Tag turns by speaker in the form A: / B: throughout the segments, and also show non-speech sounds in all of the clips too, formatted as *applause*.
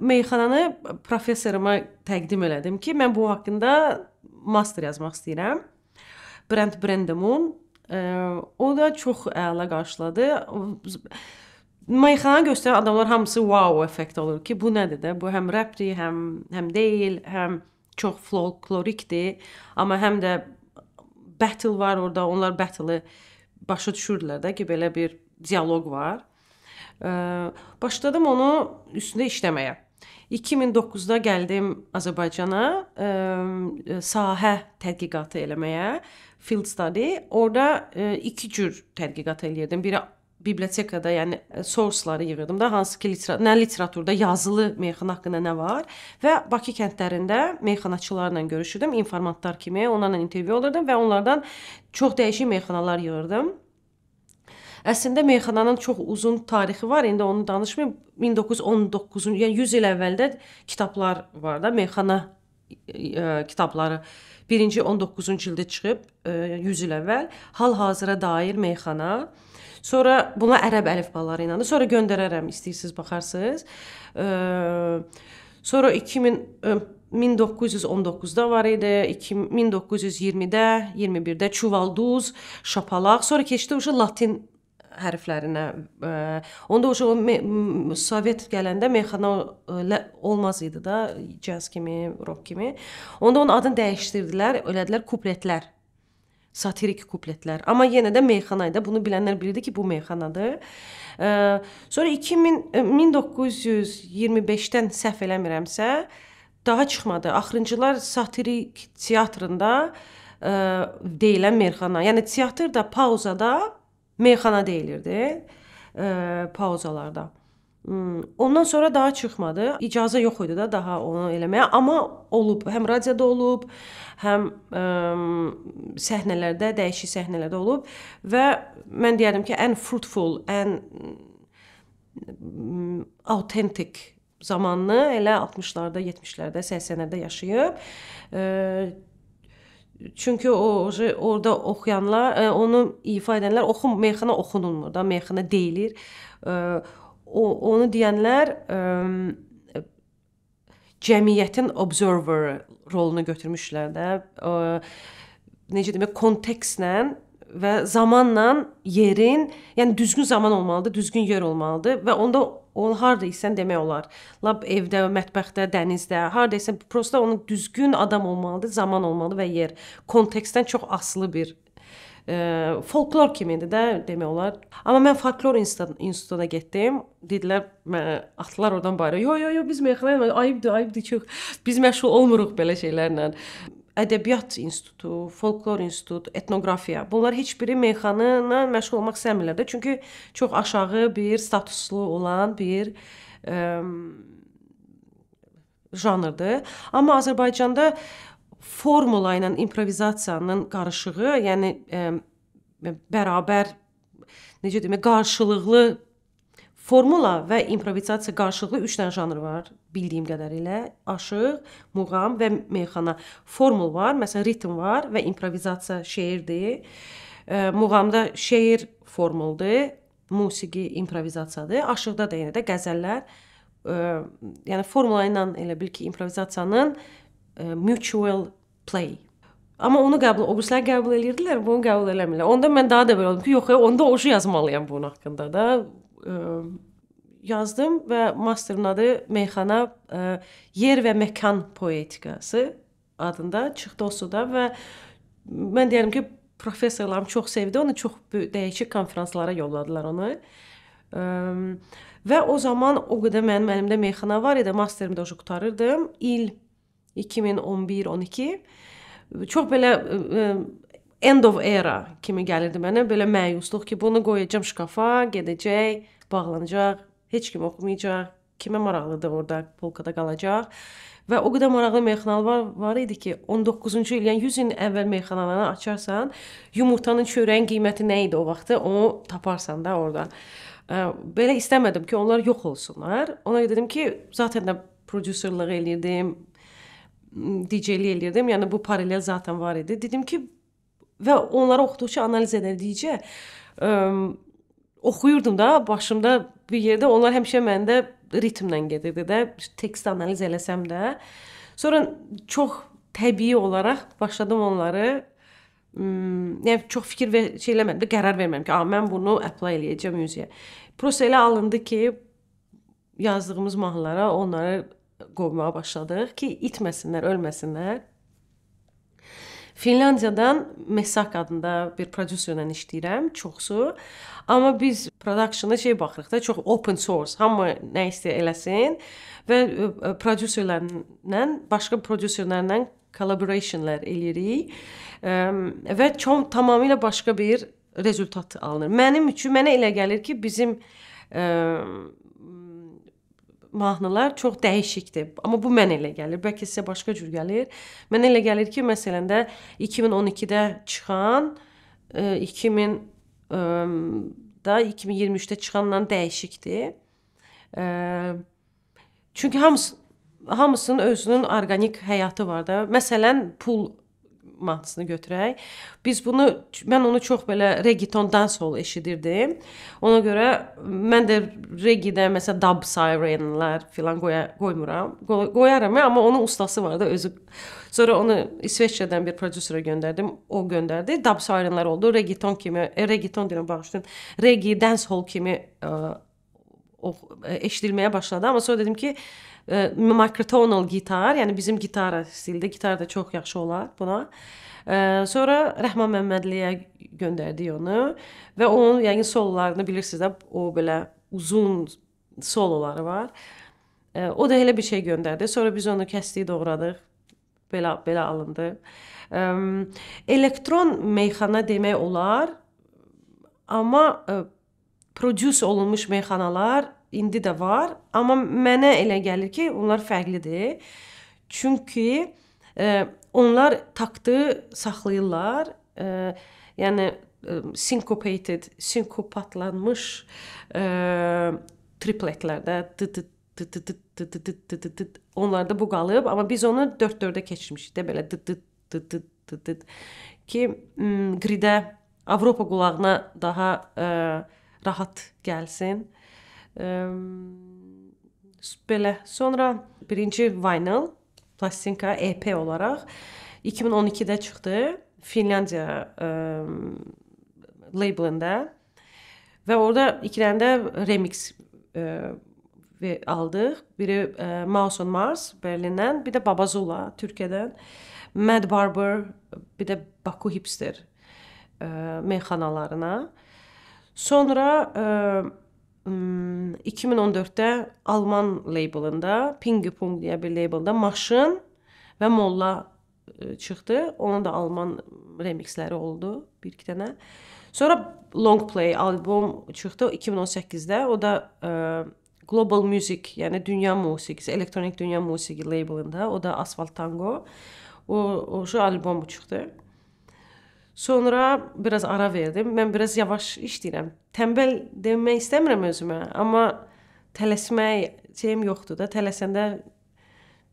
A: meyxananı professoruma təqdim elədim ki, mən bu haqqında master yazmaq istəyirəm. Brent Brendamon o da çox əla qarşıladı. Meyxana göstərən adamlar hamısı wow effekt olur ki, bu nədir də? Bu həm rapdir, həm həm deyil, həm çox folklorikdir, amma həm də battle var orada. Onlar battle-ı başa düşürdülər də ki, belə bir dialoq var. Başladım onu üstündə işləməyə. 2009-da gəldim Azərbaycana, ə, sahə tədqiqatı eləməyə, field study. Orda ə, iki cür tədqiqat eləyirdim. Biri bibliotekada, yəni source-ları yığırdım da, hansı ki, literat nə literaturda yazılı meyxana haqqında nə var və Bakı kəndlərində meyxanaçılarla görüşürdüm, informantlar kimi, onlarla intervyu olurdum və onlardan çox dəyişik meyxanalar yığırdım. Əslində meyxananın çox uzun tarixi var. İndi onu danışmayım. 1919-cu, yəni 100 il əvvəldə kitablar var da, meyxana ə, kitabları. Birinci 19-cu ildə çıxıb, ə, 100 il əvvəl hal-hazıra dair meyxana. Sonra buna ərəb əlifbaları ilə, sonra göndərərəm, istəyirsiniz baxarsınız. Ə, sonra 2000 ə, 1919-da var idi, 1920-də, 21-də çuvalduz, şapalaq, sonra keçdi uşa latin hərflərinə. Ə, onda o Sovet gələndə mexana olmaz idi da, caz kimi, rock kimi. Onda onun adını dəyişdirdilər, elədilər kupletlər. Satirik kupletlər. Amma yenə də meyxana idi. Bunu bilənlər bilirdi ki, bu meyxanadır. Ə, sonra 2000 1925-dən səhv eləmirəmsə, daha çıxmadı. Axırıncılar satirik teatrında ə, deyilən meyxana. Yəni teatrda pauzada meyxana deyilirdi e, pauzalarda. Hmm. Ondan sonra daha çıxmadı. İcazə yox idi da daha onu eləməyə, amma olub. Həm radioda olub, həm ə, səhnələrdə, dəyişik səhnələrdə olub və mən deyərdim ki, ən fruitful, ən autentik zamanını elə 60-larda, 70-lərdə, 80-lərdə yaşayıb. Ə, Çünki o orada oxuyanlar, e, onu ifa edənlər oxum meyxana oxunulmur da, meyxana deyilir. E, o onu deyənlər e, cəmiyyətin observer rolunu götürmüşlər də. Necə demək, kontekstlə və zamanla yerin, yəni düzgün zaman olmalıdır, düzgün yer olmalıdır və onda onu harda isən demək olar. Lap evdə, mətbəxdə, dənizdə, harda isə prosta onun düzgün adam olmalıdır, zaman olmalıdır və yer. Kontekstdən çox asılı bir e, folklor kimidir də demək olar. Amma mən folklor institutuna getdim. Dedilər, mən atdılar oradan bayıra. Yo, yo, yo, biz meyxana ayıbdır, ayıbdır çox. Biz məşğul olmuruq belə şeylərlə ədəbiyyat institutu, folklor institutu, etnografiya. Bunlar heç biri meyxana ilə məşğul olmaq istəmirlər də. Çünki çox aşağı bir statuslu olan bir ə, janrdır. Amma Azərbaycanda formula ilə improvizasiyanın qarışığı, yəni ə, bərabər necə demək, qarşılıqlı Formula və improvizasiya qarşılıqlı 3 dənə janr var bildiyim qədərilə. Aşıq, muğam və meyxana. Formul var, məsələn ritm var və improvizasiya şeirdir. E, muğamda şeir formuldur, musiqi improvizasiyadır. Aşıqda da yenə də qəzəllər. E, yəni formula ilə elə bil ki, improvizasiyanın e, mutual play Amma onu qəbul, o birislər qəbul edirdilər, bunu qəbul eləmirlər. Onda mən daha da belə oldum ki, yox, onda oju yazmalıyam bunun haqqında da yazdım və masterın adı Meyxana ə, yer və məkan poetikası adında çıxdı o suda və mən deyirəm ki, professorlarım çox sevdi onu, çox dəyişik konfranslara yolladılar onu. Ə, və o zaman o qədər mənim əlimdə meyxana var idi, masterimi də qutarırdım. İl 2011-12 çox belə end of era kimi gəlirdi mənə belə məyusluq ki, bunu qoyacağam şkafa, gedəcək, bağlanacaq, heç kim oxumayacaq, kimə maraqlıdır orada polkada qalacaq. Və o qədər maraqlı meyxanalar var idi ki, 19-cu il, yəni 100 il əvvəl meyxanalarını açarsan, yumurtanın çörəyin qiyməti nə idi o vaxtı, onu taparsan da orada. Belə istəmədim ki, onlar yox olsunlar. Ona görə dedim ki, zaten də prodüserlik eləyirdim, DJ-lik eləyirdim. Yəni bu paralel zaten var idi. Dedim ki, və onları oxuduqca analiz edədikcə ə, oxuyurdum da başımda bir yerdə onlar həmişə məndə ritmlə gedirdi də, tekst analiz eləsəm də. Sonra çox təbii olaraq başladım onları yəni çox fikir və şey eləmədim, qərar vermədim ki, mən bunu apply eləyəcəm musiqiyə. Prosta elə alındı ki, yazdığımız mahnılara onları qoymağa başladıq ki, itməsinlər, ölməsinlər. Finlandiyadan Mesak adında bir prodüserlə işləyirəm, çoxsu. Amma biz production-a şey baxırıq da, çox open source, hamı nə istəyir eləsin və prodüserlərlə, başqa prodüserlərlə collaborationlar eləyirik və çox tamamilə başqa bir rezultat alınır. Mənim üçün mənə elə gəlir ki, bizim ə, mahnılar çox dəyişikdir. Amma bu mənə elə gəlir. Bəlkə sizə başqa cür gəlir. Mənə elə gəlir ki, məsələn də 2012-də çıxan ə, 2000 ə, da 2023-də çıxandan dəyişikdir. Ə, çünki hamısı hamısının özünün orqanik həyatı var da. Məsələn, pul mahnısını götürək. Biz bunu mən onu çox belə reggaeton dancehall eşidirdim. Ona görə mən də reggae-də məsələn dub sirenlər filan qoya qoymuram. Qoyaram amma onun ustası var da özü. Sonra onu İsveçrədən bir prodüserə göndərdim. O göndərdi. Dub sirenlər oldu. Reggaeton kimi, e, reggaeton deyirəm bağışlayın. Reggae dancehall kimi ə, e, o e, eşidilməyə başladı. Amma sonra dedim ki, e, microtonal gitar, yəni bizim gitar stildə gitar da çox yaxşı olar buna. E, sonra Rəhman Məmmədliyə göndərdik onu və onun yəni sololarını bilirsiniz də, o belə uzun soloları var. E, o da elə bir şey göndərdi. Sonra biz onu kəsdik, doğradıq. Belə belə alındı. E, elektron meyxana demək olar. Amma e, produce olunmuş meyxanalar indi də var, amma mənə elə gəlir ki, onlar fərqlidir. Çünki e, onlar taktı saxlayırlar. E, yəni e, syncopated, synkopatlanmış e, tripletlərdə onlarda bu qalıb, amma biz onu 4-4-ə keçirmişik də belə ki, qridə Avropa qulağına daha ə, rahat gəlsin. Belə. Sonra birinci vinyl plastinka EP olaraq 2012-də çıxdı. Finlandiya ə, labelində və orada iki dənə də remix ə, və aldıq. Biri ə, Mouse on Mars Berlindən, bir də Babazula Türkiyədən, Mad Barber, bir də Baku Hipster ə, meyxanalarına. Sonra ə, 2014-də Alman labelində Ping Pong deyə bir labeldə Maşın və Molla çıxdı. Onun da Alman remixləri oldu, bir iki dənə. Sonra Long Play albom çıxdı 2018-də. O da ə, Global Music, yəni dünya musiqisi, elektronik dünya musiqi labelində. O da Asfalt Tango. O o albom çıxdı. Sonra biraz ara verdim. Mən biraz yavaş işləyirəm. Tənbəl demək istəmirəm özümə, amma tələsmək şeyim yoxdur da. Tələsəndə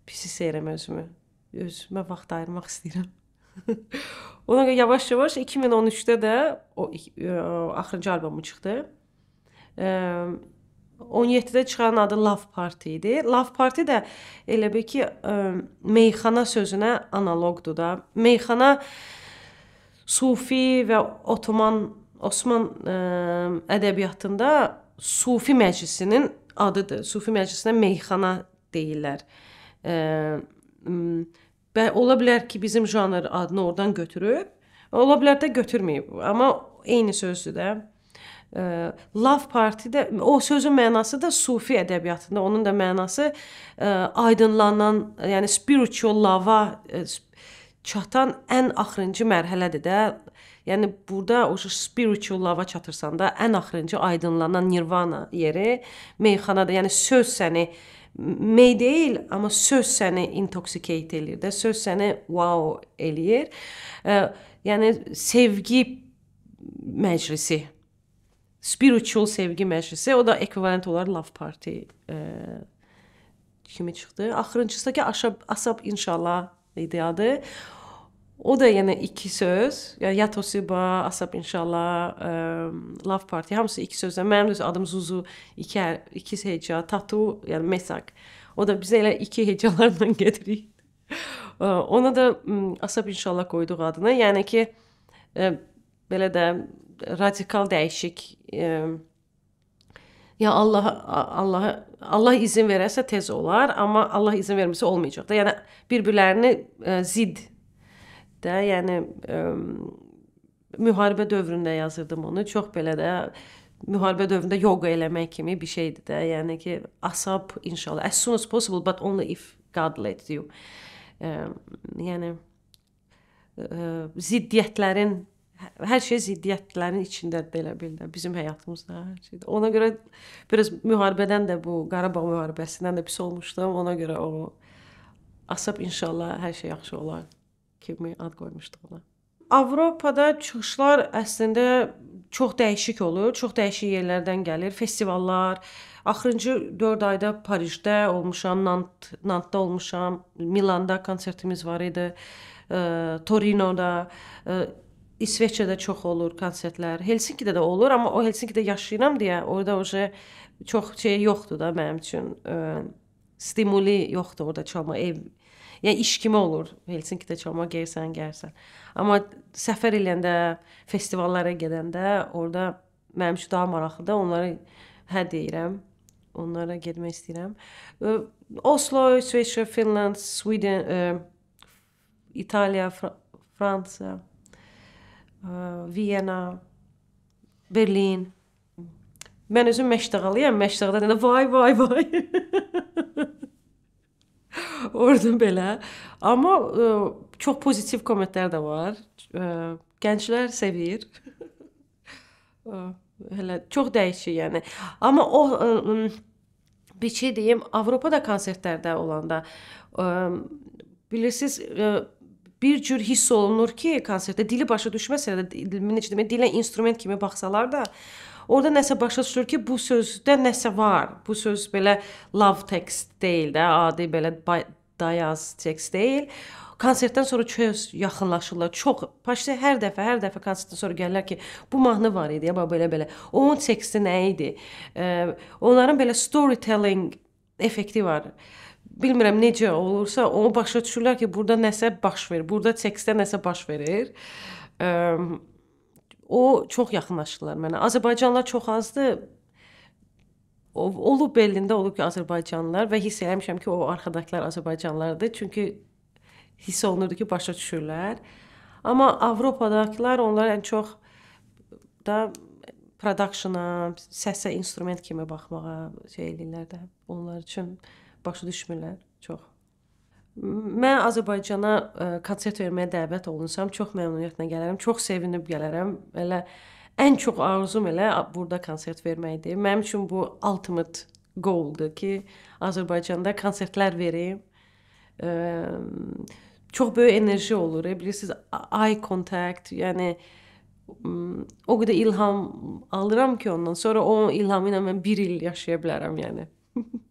A: pis hiss edirəm özümü. Özümə vaxt ayırmaq istəyirəm. *laughs* Ona görə yavaş-yavaş 2013-də də o, o axırıncı albomu çıxdı. E, 17-də çıxan adı Love Party idi. Love Party də elə bil ki, ə, meyxana sözünə analoqdur da. Meyxana Sufi və Otoman Osman ə, ədəbiyyatında Sufi məclisinin adıdır. Sufi məclisinə meyxana deyirlər. Ə, və ola bilər ki, bizim janr adını oradan götürüb, ola bilər də götürməyib, amma eyni sözdür də. Ə, Love Party-də o sözün mənası da sufi ədəbiyyatında, onun da mənası ə, aydınlanan, yəni spiritual lava, ə, çatan ən axırıncı mərhələdir də. Yəni burada o spiritual lava çatırsan da ən axırıncı aydınlanan nirvana yeri meyxanadır. Yəni söz səni mey deyil, amma söz səni intoxicate eləyir də. Söz səni wow eləyir. Yəni sevgi məclisi. Spiritual sevgi məclisi. O da ekvivalent olar Love Party e, kimi çıxdı. Axırıncısı da ki, Asab, Asab inşallah idi adı. O da yenə iki söz. Yəni Yatosiba, Asap inşallah, ə, Love Party hamısı iki sözdən. Mənim də adım Zuzu, iki iki heca, Tatu, yəni Mesak. O da bizə elə iki hecalarla *laughs* gedirik. Ona da Asap inşallah qoyduq adını. Yəni ki, ə, belə də radikal dəyişik ə, ya Allah Allah Allah izin verərsə tez olar, amma Allah izin vermirsə olmayacaq da. Yəni bir-birlərini ə, zid də, yəni ə, müharibə dövründə yazırdım onu. Çox belə də müharibə dövründə yoga eləmək kimi bir şeydir də. Yəni ki, asab inşallah as soon as possible but only if God lets you. Ə, yəni ə, ziddiyyətlərin hər şey ziddiyyətlərin içindədir elə bil də bizim həyatımızda hər şeydə. Ona görə biraz müharibədən də bu Qarabağ müharibəsindən də pis olmuşdum. Ona görə o asab inşallah hər şey yaxşı olar kimi ad qoymuşduq ona. Avropada çıxışlar əslində çox dəyişik olur. Çox dəyişik yerlərdən gəlir. Festivallar. Axırıncı 4 ayda Parisdə olmuşam, Nant, Nantda olmuşam, Milanda konsertimiz var idi. E, Torinoda, e, İsveçrədə çox olur konsertlər. Helsinkidə də olur, amma o Helsinkidə yaşayıram deyə orada oje çox şey yoxdur da mənim üçün. E, stimuli yoxdur orada çalma ev Yəni iş kimi olur. Helsinkidə çalmaq gəlsən, gəlsən. Amma səfər eləyəndə, festivallara gedəndə orada mənim üçün daha maraqlıdır. Onlara hə deyirəm. Onlara getmək istəyirəm. Oslo, İsveçrə, Finland, Sweden, ə, İtaliya, Fr Fransa, ə, Viyana, Berlin. Mən özüm Məşdağalıyam. Məşdağda da vay vay vay. *laughs* *laughs* Orada belə. Amma ə, e, çox pozitiv kommentlər də var. Ə, e, gənclər sevir. ə, *laughs* hələ çox dəyişir yəni. Amma o ə, bir şey deyim, Avropada konsertlərdə olanda ə, bilirsiniz ə, bir cür hiss olunur ki, konsertdə dili başa düşməsə də, necə demək, dilə instrument kimi baxsalar da, Orada nəsə başa düşür ki, bu sözdə nəsə var. Bu söz belə love text deyil də, adi belə dayaz tekst deyil. Konsertdən sonra çox yaxınlaşırlar. Çox, başda hər dəfə, hər dəfə konsertdən sonra gəlirlər ki, bu mahnı var idi ya, belə belə. Onun teksti nə idi? E, onların belə storytelling effekti var. Bilmirəm necə olursa, onu başa düşürlər ki, burada nəsə baş verir. Burada tekstdə nəsə baş verir. E, o çox yaxınlaşırlar mənə. Azərbaycanlılar çox azdır olub Berlində olub ki, Azərbaycanlılar və hiss eləmişəm ki, o arxadakılar Azərbaycanlılardır. Çünki hiss olunurdu ki, başa düşürlər. Amma Avropadakılar onlar ən çox da production-a, səsə, instrument kimi baxmağa şey eləyirlər də. Onlar üçün başa düşmürlər çox. Mən Azərbaycana ə, konsert verməyə dəvət olunsam, çox məmnuniyyətlə gələrəm, çox sevinib gələrəm. Elə ən çox arzum elə burada konsert verməkdir. Mənim üçün bu ultimate goal-dur ki, Azərbaycanda konsertlər verim. Ə, çox böyük enerji olur. E, bilirsiniz, eye contact, yəni o qədər ilham alıram ki, ondan sonra o ilhamı ilə mən 1 il yaşaya bilərəm, yəni. *laughs*